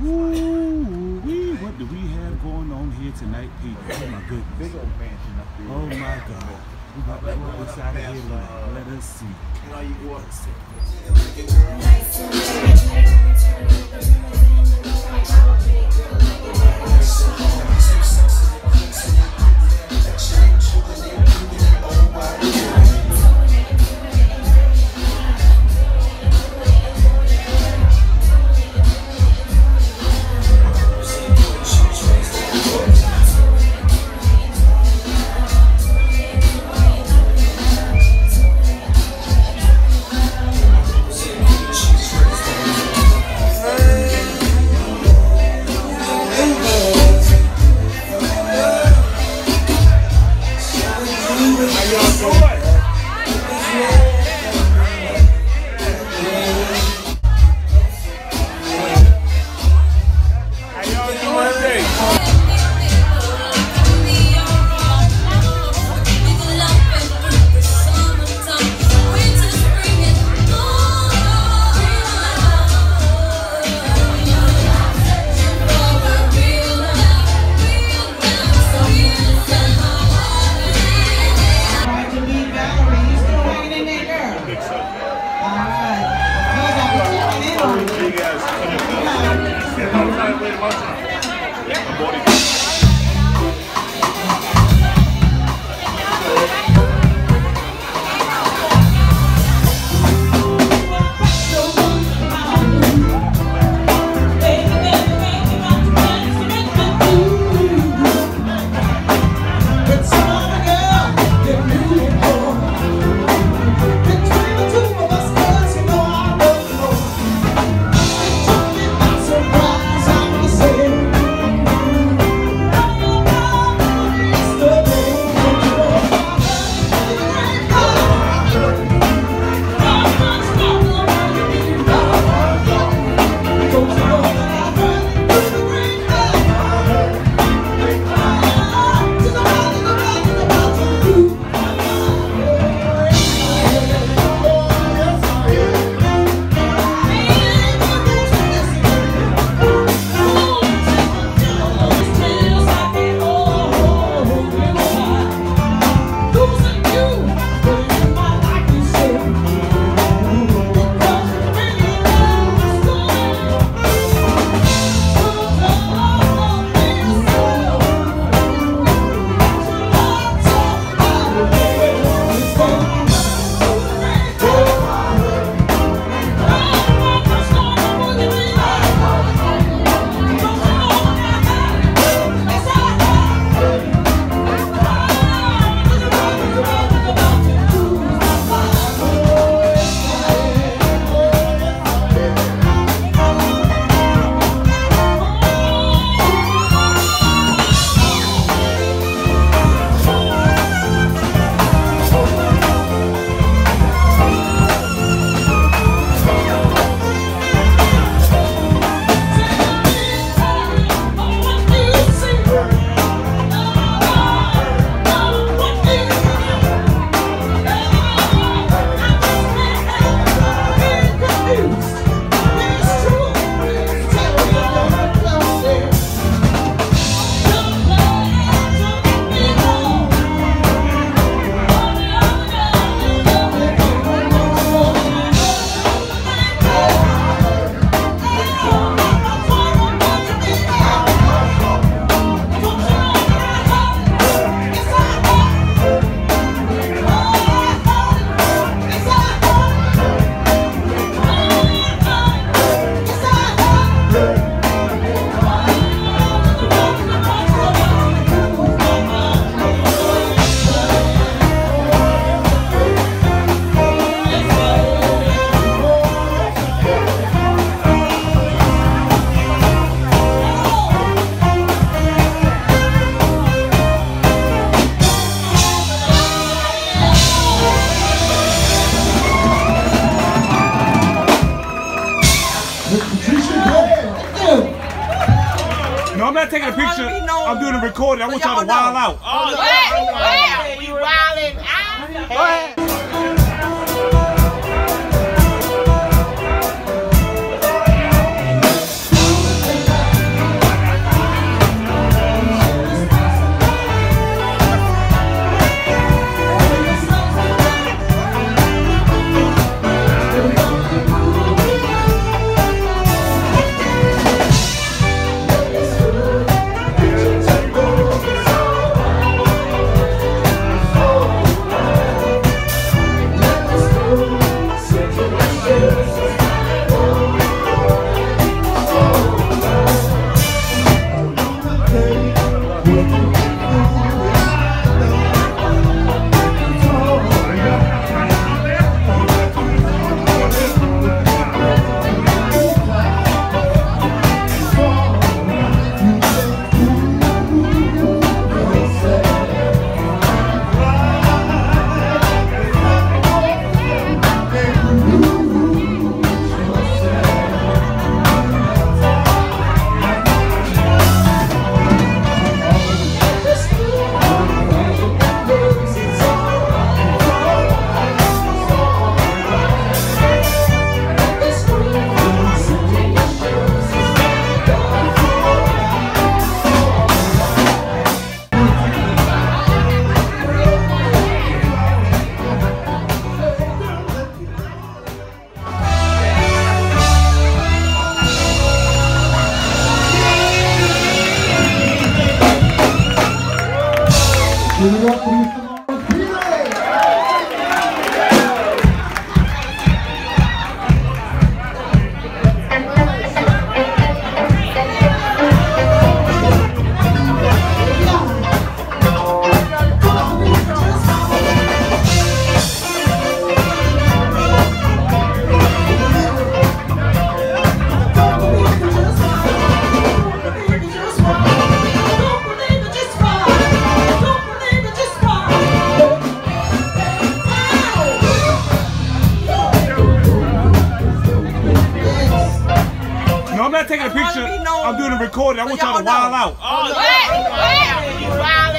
Ooh, wee, what do we have going on here tonight, people? Oh my goodness. Big old mansion up there. Oh my God. We about to go inside of here tonight. Let us see. You know, you ない上マッチなの be known. I'm doing a recording. I want y'all to y'all wild out. Oh, recording. I want y'all to wild out. What? What? You wildin'